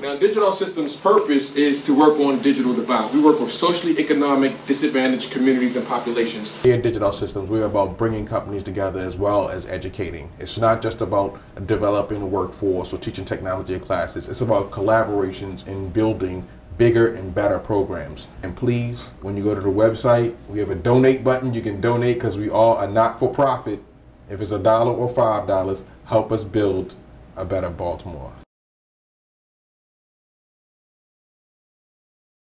Now, Digit All Systems' purpose is to work on digital divide. We work with socially economic disadvantaged communities and populations. Here at Digit All Systems, we're about bringing companies together as well as educating. It's not just about developing a workforce or teaching technology classes. It's about collaborations and building bigger and better programs. And please, when you go to the website, we have a donate button. You can donate because we all are not for profit. If it's a dollar or five dollars, help us build a better Baltimore.